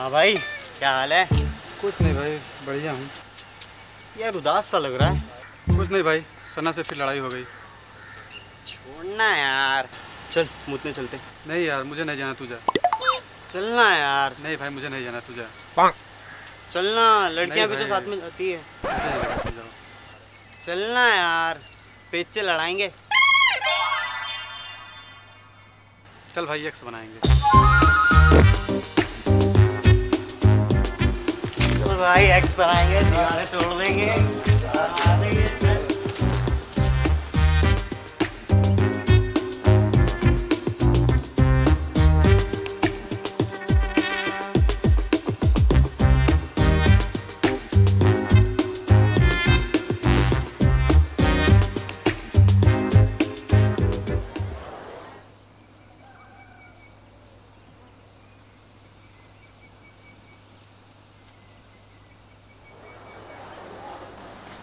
हाँ भाई क्या हाल है? कुछ नहीं भाई बढ़िया हूँ। यार उदास सा लग रहा है। कुछ नहीं भाई सना से फिर लड़ाई हो गई। छोड़ना यार। चल मुतने चलते। नहीं यार मुझे नहीं जाना तू जा। चलना यार। नहीं भाई मुझे नहीं जाना तू जा। चलना लड़कियाँ भी तो साथ में जाती है। चलना यार पेचे लड़ाएँगे। चल भाई एक्स बनाएँगे। भाई एक्स बनाएँगे दीवारें तोड़ देंगे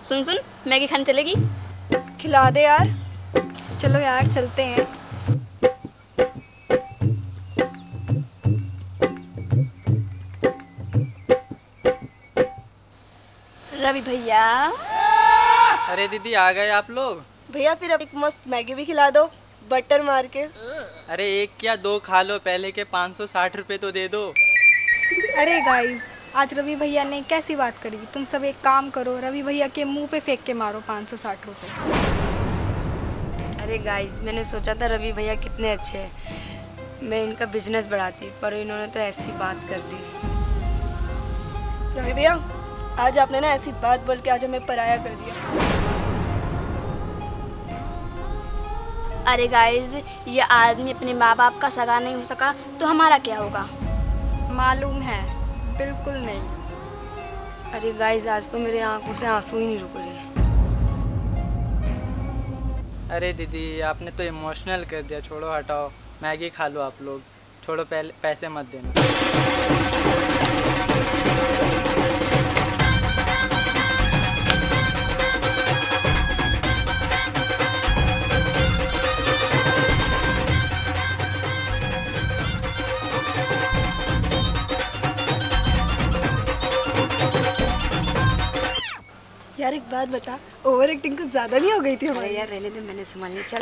सुन सुन मैगी खाने चलेगी? खिला दे यार। चलो यार चलते हैं। रवि भैया। अरे दीदी आ गए आप लोग? भैया फिर अब एक मस्त मैगी भी खिला दो बटर मार के। अरे एक क्या दो खा लो पहले के पाँच सौ साठ रुपये तो दे दो। अरे गाइस आज रवि भैया ने कैसी बात करी? तुम सब एक काम करो रवि भैया के मुँह पे फेंक के मारो पाँच सौ साठ रुपये अरे गाइस मैंने सोचा था रवि भैया कितने अच्छे हैं। मैं इनका बिज़नेस बढ़ाती पर इन्होंने तो ऐसी बात कर दी। रवि भैया आज आपने ना ऐसी बात बोल के आज हमें पराया कर दिया। अरे गाइज़ ये आदमी अपने माँ बाप का सगा नहीं हो सका तो हमारा क्या होगा? मालूम है। बिल्कुल नहीं। अरे गाइस आज तो मेरे आँखों से आँसू ही नहीं रुक रहे अरे दीदी, आपने तो इमोशनल कर दिया। छोड़ो, हटाओ। मैगी खा लो आप लोग। छोड़ो, पहले पैसे मत देना। यार एक बात बता ओवर एक्टिंग कुछ ज़्यादा नहीं हो गई थी हमारी? यार रहने दे मैंने संभाल लिया। चल।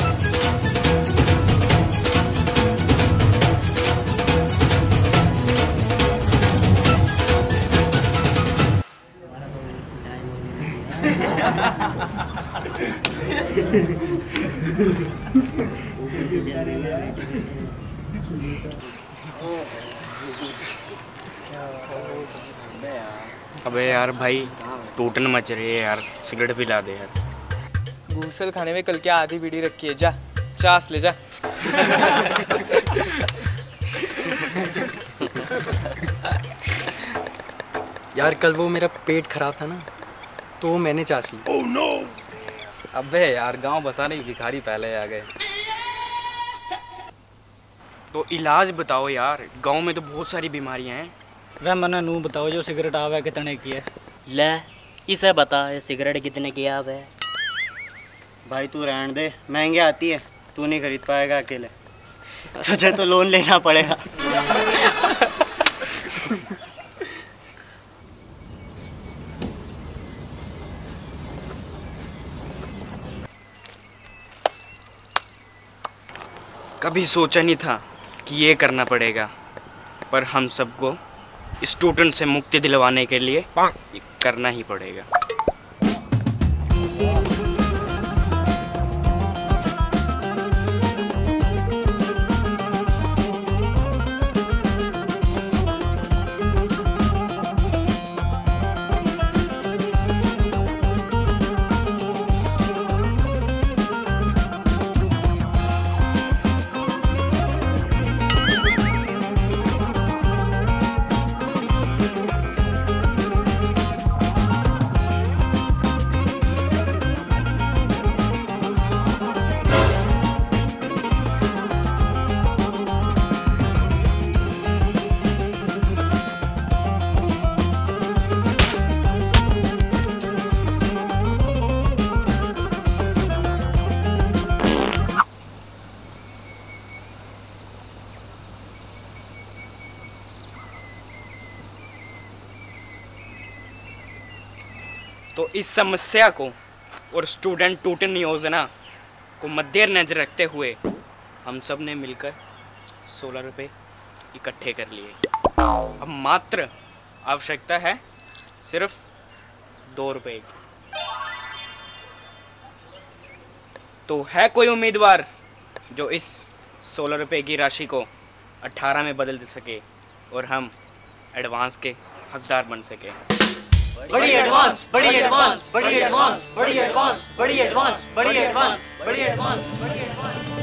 अबे यार भाई टूटन मच रही है यार सिगरेट पिला दे यार। घूसल खाने में कल क्या आधी बीड़ी रखी है? जा चास ले जा। यार कल वो मेरा पेट खराब था ना तो मैंने चास ली। Oh, no. अबे यार गाँव बसा नहीं भिखारी पहले आ गए। तो इलाज बताओ यार गाँव में तो बहुत सारी बीमारियाँ हैं। वह मैंने नू बताओ जो सिगरेट आवे कितने की है? ले इसे बता ये सिगरेट कितने की आप है? भाई तू रहने दे महँगे आती है तू नहीं खरीद पाएगा अकेले। तुझे तो लोन लेना पड़ेगा। कभी सोचा नहीं था कि ये करना पड़ेगा पर हम सबको स्टूडेंट से मुक्ति दिलवाने के लिए करना ही पड़ेगा। इस समस्या को और स्टूडेंट टूटन योजना को मद्देनजर रखते हुए हम सबने मिलकर सोलह रुपये इकट्ठे कर लिए। अब मात्र आवश्यकता है सिर्फ़ दो रुपये की। तो है कोई उम्मीदवार जो इस सोलह रुपये की राशि को अट्ठारह में बदल सके और हम एडवांस के हकदार बन सके? बड़ी एडवांस बड़ी एडवांस बड़ी एडवांस बड़ी एडवांस बड़ी एडवांस बड़ी एडवांस बड़ी एडवांस बड़ी एडवांस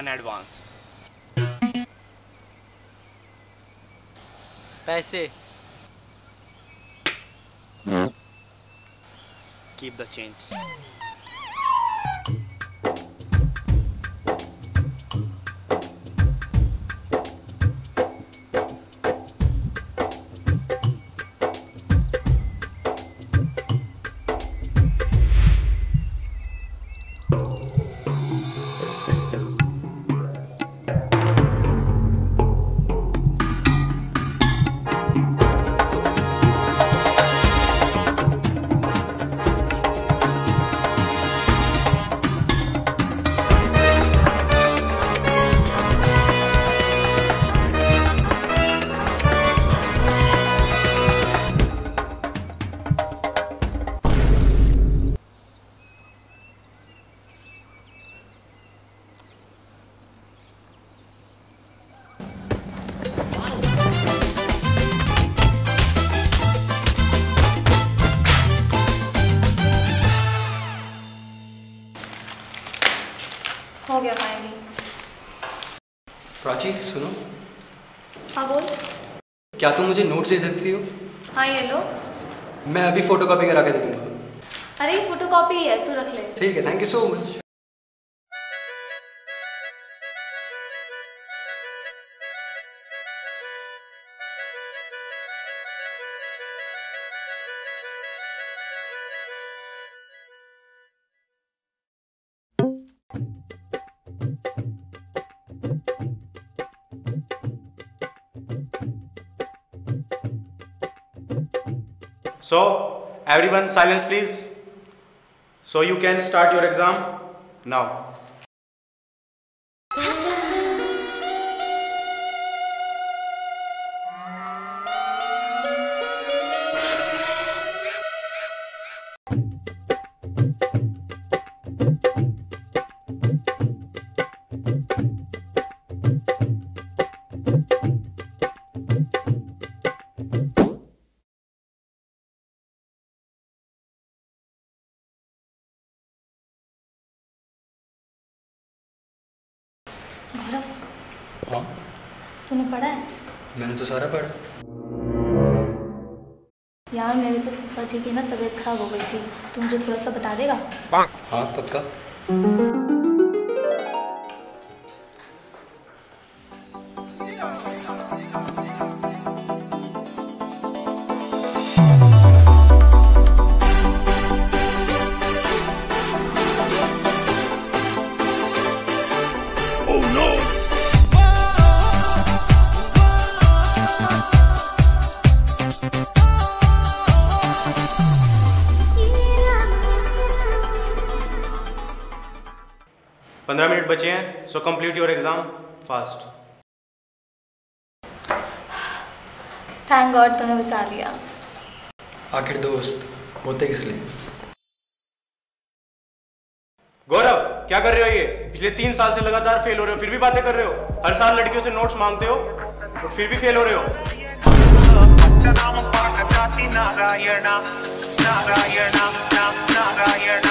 वन एडवांस पैसे। कीप द चेंज हो गया फाइनली प्राची सुनो। हाँ बोल। क्या तुम मुझे नोट्स दे सकती हो? हाँ ये लो। मैं अभी फ़ोटो कॉपी करा के दे दूँगा अरे फोटोकॉपी फ़ोटो कॉपी है तू रख ले। ठीक है thank you so much So, everyone, silence please. So, you can start your exam now. पढ़ा है? मैंने तो सारा पढ़ा। यार मेरे तो फूफा जी की ना तबीयत खराब हो गई थी। तुम मुझे थोड़ा सा बता देगा? हाँ पक्का। पंद्रह मिनट बचे हैं so complete your exam fast thank god तूने बचा लिया। आखिर दोस्त होते किस लिए? गौरव क्या कर रहे हो ये? पिछले तीन साल से लगातार फेल हो रहे हो फिर भी बातें कर रहे हो? हर साल लड़कियों से नोट्स मांगते हो और फिर भी फेल हो रहे हो? नारायण नारायण नारायण नारायण।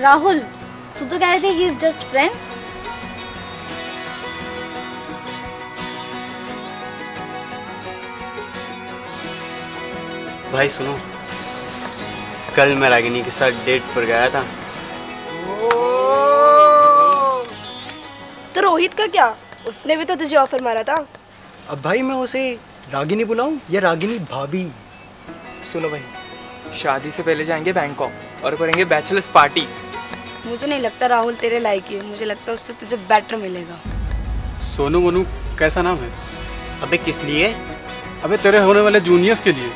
राहुल तू तो कह रहे थे ही इज़ जस्ट फ्रेंड भाई सुनो कल मैं रागिनी के साथ डेट पर गया था। तो रोहित का क्या? उसने भी तो तुझे ऑफ़र मारा था। अब भाई मैं उसे रागिनी बुलाऊं या रागिनी भाभी? सुनो भाई शादी से पहले जाएँगे बैंकॉक और करेंगे बैचलर्स पार्टी मुझे नहीं लगता राहुल तेरे लायक ही है। मुझे लगता है उससे तुझे बेटर मिलेगा। सोनू मोनू कैसा नाम है? अबे किस लिए? अबे तेरे होने वाले जूनियर्स के लिए।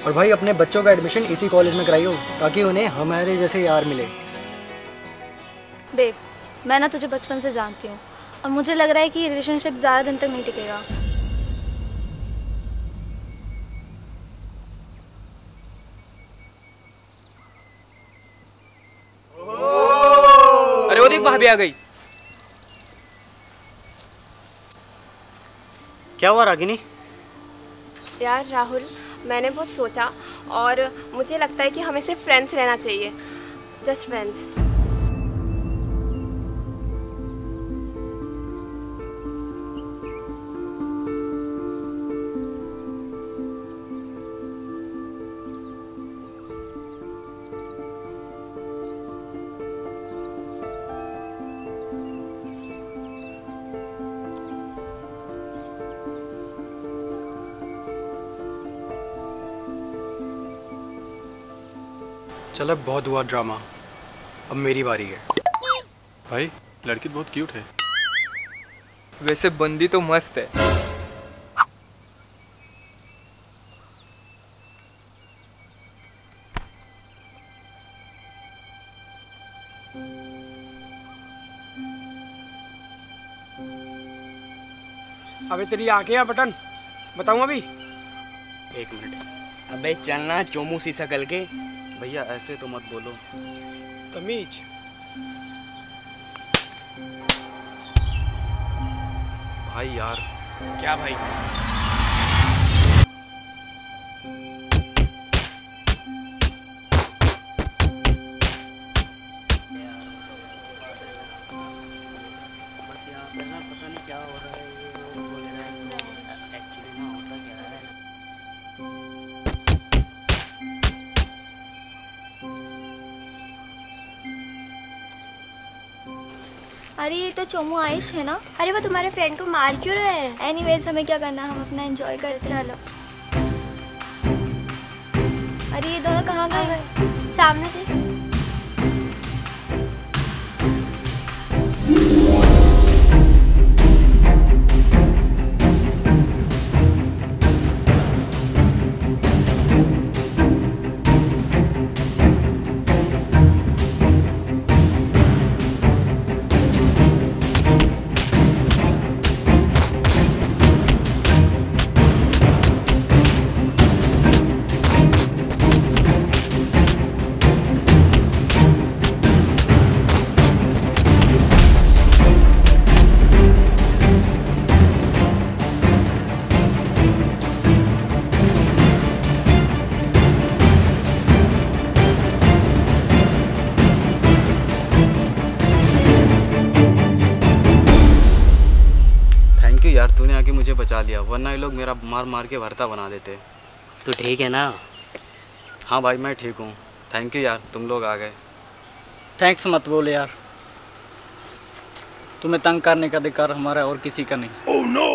और भाई अपने बच्चों का एडमिशन इसी कॉलेज में कराइयो ताकि उन्हें हमारे जैसे यार मिले। बेब मैं ना तुझे बचपन से जानती हूँ और मुझे लग रहा है कि रिलेशनशिप ज़्यादा दिन तक नहीं टिकेगा अरे वो देख भाभी आ गई। क्या हुआ रागिनी? यार राहुल मैंने बहुत सोचा और मुझे लगता है कि हमें सिर्फ़ फ्रेंड्स रहना चाहिए। जस्ट फ्रेंड्स चलो बहुत हुआ ड्रामा अब मेरी बारी है। भाई लड़की तो बहुत क्यूट है। वैसे बंदी तो मस्त है। अबे तेरी आँखें या बटन। बताऊँ अभी? एक मिनट। अबे चलना चोमू सी सकल के। भैया ऐसे तो मत बोलो। तमीज। भाई यार। क्या भाई? अरे, ये तो चोमू आयुष है ना? अरे, वो तुम्हारे फ्रेंड को मार क्यों रहे हैं? एनीवेज हमें क्या करना हम अपना एंजॉय करते चलो। अरे, ये दोनों कहाँ गए? सामने थे। लिया वरना ये लोग मेरा मार मार के भरता बना देते। तो ठीक है ना? हाँ भाई मैं ठीक हूँ। थैंक यू यार तुम लोग आ गए। थैंक्स मत बोल यार। तुम्हें तंग करने का अधिकार हमारा और किसी का नहीं। Oh no!